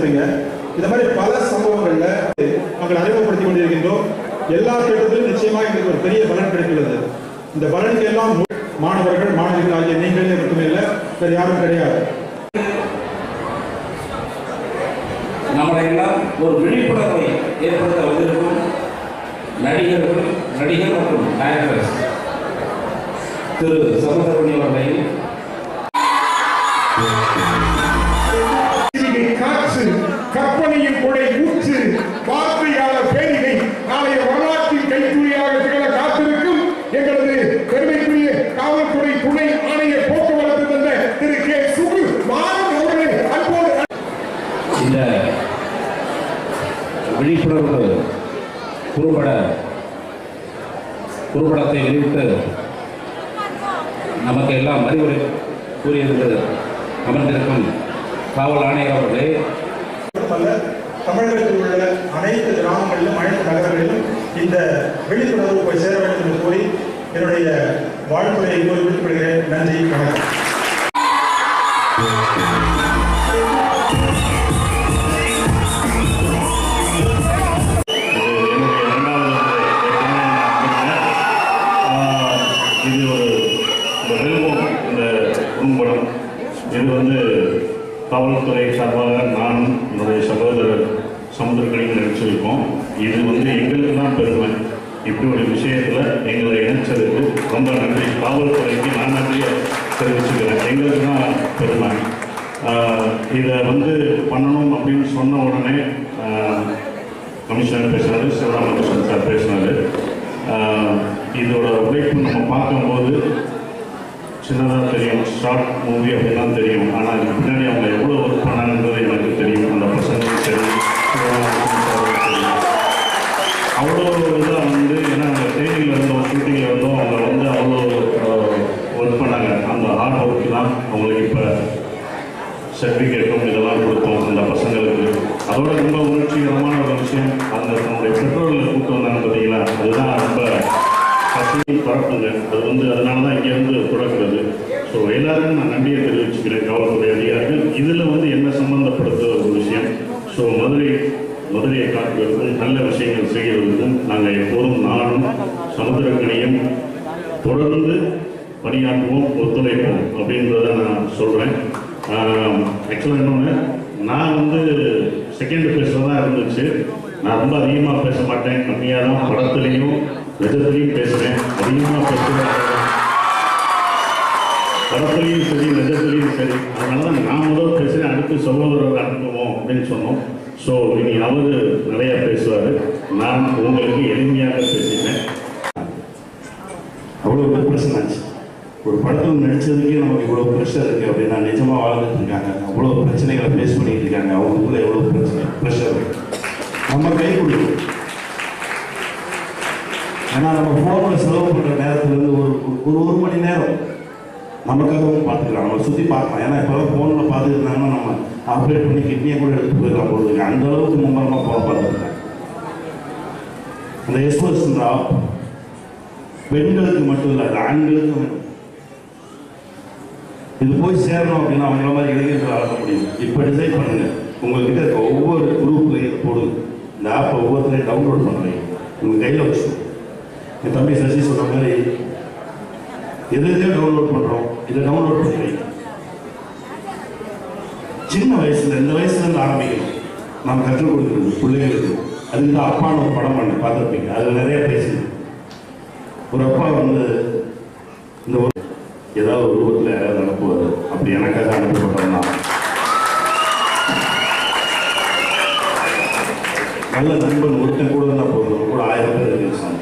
பேசுறீங்க. இந்த மாதிரி பல சம்பவங்கள்ல நாங்கள் அறிமுகப்படுத்தி கொண்டிருக்கின்றோம். எல்லா திட்டத்திலும் நிச்சயமாக எங்களுக்கு ஒரு பெரிய பலன் கிடைக்கிறது இந்த பலனுக்கு எல்லாம் மாணவர்கள் மாணவிகள் ஆகிய நீங்களே மட்டுமே இல்லை வேறு யாரும் கிடையாது. நம்மளையெல்லாம் ஒரு விழிப்புணர்வை ஏற்படுத்த வந்திருக்கும் நடிகர்கள் நடிகர் மற்றும் டைரக்டர்ஸ் திரு சமுதரமணி அவர்களையும் சிவிகை கற்பனையின் கொடை ஊற்று வார்த்தையாளர் பேரிகை நாளைய வரலாற்றின் கைத்துறையாக திகழ காத்திருக்கும் எங்களது பெருமைக்குரிய காவல்துறை துணை ஆணையர் போக்குவரத்து தந்த திரு கே. சுகு மாறன் அவர்களை அன்போடு இந்த விழிப்புணர்வு குறும்பட குறும்படத்தை வெளியிட்டு நமக்கு எல்லாம் அறிவுரை கூறியிருந்து அமர்ந்திருக்கும் காவல் ஆணையர் அவர்களே மட்டுமல்ல தமிழகத்தில் உள்ள அனைத்து கிராமங்களிலும் அனைத்து நகரங்களிலும் இந்த விழிப்புணர்வு போய் சேர வேண்டும் என்று கூறி என்னுடைய வாழ்த்துறையை கூறி விடுபடுகிறேன். நன்றி வணக்கம். இது ஒரு இந்த வெல்வோம் இந்த குறும்படம் இது வந்து காவல்துறை சார்பாக நான் என்னுடைய சகோதரர் சமுதிரங்களையும் நினைச்சிருக்கோம் இது வந்து எங்களுக்கு தான் பெருமை. இப்படி ஒரு விஷயத்தில் எங்களை இணைச்சதுக்கு ரொம்ப நன்றி. காவல்துறைக்கு நான் நன்றியை தெரிவிச்சுக்கிறேன். எங்களுக்கு தான் பெருமை. இதை வந்து பண்ணணும் அப்படின்னு சொன்ன உடனே கமிஷனர் பேசினார் சிவராமகிருஷ்ணன் சார் பேசினார். இதோட உழைப்பு நம்ம பார்க்கும்போது சின்னதாக தெரியும். ஷார்ட் மூவி அப்படின்னு தான் தெரியும். ஆனால் இதுக்கு பின்னாடி அவங்க அதோட ரொம்ப உணர்ச்சிகரமான ஒரு விஷயம் அந்த தன்னுடைய பெற்றோர்களை கூப்பிட்டு வந்தாங்க பார்த்தீங்களா? அதுதான் ரொம்ப கத்தி பரப்புங்க அது வந்து அதனால தான் இங்கேருந்து தொடங்குறது ஸோ எல்லாருக்கும் நான் நன்றியை தெரிவிச்சுக்கிறேன் காவல்துறை அதிகாரிகள். இதில் வந்து என்ன சம்மந்தப்படுத்த ஒரு விஷயம்? ஸோ மதுரை மதுரையை காட்டுவது நல்ல விஷயங்கள் செய்கிறது. நாங்கள் எப்போதும் நானும் சமுதிரக்கணியும் தொடர்ந்து பணியாற்றுவோம் ஒத்துழைப்போம் அப்படின்றத நான் சொல்கிறேன் ஆக்சுவலாக இன்னொன்று நான் வந்து செகண்ட் பேசுகிறதா தான் இருந்துச்சு. நான் ரொம்ப அதிகமாக பேச மாட்டேன் கம்மியாக தான் படத்துலேயும் நிஜத்துலேயும் பேசுகிறேன் அதிகமாக பேசுகிறேன் படத்துலேயும் சரி நிஜத்துலேயும் சரி. அதனால தான் நான் முதல் பேசுகிறேன் அடுத்து சகோதரர் அனுப்புவோம் அப்படின்னு சொன்னோம். ஸோ இனி அவர் நிறையா பேசுவார். நான் உங்களுக்கு எளிமையாக பேசிட்டேன் அவ்வளோ ப்ரெஷர் ஆச்சு ஒரு படத்தில் நடிச்சதுக்கே நமக்கு இவ்வளோ ப்ரெஷர் இருக்குது அப்படின்னா நிஜமாக வாழ்ந்துட்டு இருக்காங்க அவ்வளோ பிரச்சனைகளை ஃபேஸ் பண்ணிட்டு இருக்காங்க அவங்களுக்குள்ள எவ்வளோ பிரச்சனை? ப்ரெஷர் நம்ம கை கொடுக்கும். ஏன்னா நம்ம ஃபோனில் செலவு பண்ணுற நேரத்துலேருந்து ஒரு ஒரு ஒரு மணி நேரம் நமக்காகவும் பார்த்துக்கலாம். நம்ம சுற்றி பார்க்கலாம். ஏன்னா இப்போ ஃபோனில் பார்த்துருந்தாங்கன்னா நம்ம ஆப்ரேட் பண்ணி கிட்னியை கூட எடுத்து போயிடலாம் போகுது அந்த அளவுக்கு மும்மரமாக போன பார்த்துருக்கேன் அந்த எஸ்போஸ்ன்றா பெண்களுக்கு மட்டும் இல்லை அது ஆண்களுக்கும் இது போய் சேரணும் அப்படின்னா அவங்கள மாதிரி இளைஞர்கள் ஆக முடியும் இப்போ டிசைட் பண்ணுங்க. உங்கள்கிட்ட இருக்க ஒவ்வொரு குரூப்பில் இதை போடுங்க இந்த ஆப்பை ஒவ்வொருத்தரையும் டவுன்லோட் பண்ணுறீங்க உங்கள் கையில் வச்சுக்கோங்க என் தம்பி சசி சொன்ன மாதிரி எது எதையும் டவுன்லோட் பண்ணுறோம் இதை டவுன்லோட் பண்ணுறீங்க சின்ன வயசுல இந்த வயசுல இருந்து ஆரம்பிக்கணும். நாம் கற்றுக் கொடுக்குறது பிள்ளைங்களுக்கு. அதுக்கு தான் அப்பான்னு ஒரு படம் பண்ண பார்த்துருப்பீங்க. அதில் நிறைய பேசுது ஒரு அப்பா வந்து இந்த ஒரு ஏதாவது ஒரு ரூபத்தில் யாராவது அனுப்புவார். அப்படி எனக்காக அனுப்பப்பட்டோம்னா நல்ல நண்பன் ஒருத்தன் கூட இருந்தால் போதும். கூட ஆயிரம் பேர் இருந்துச்சு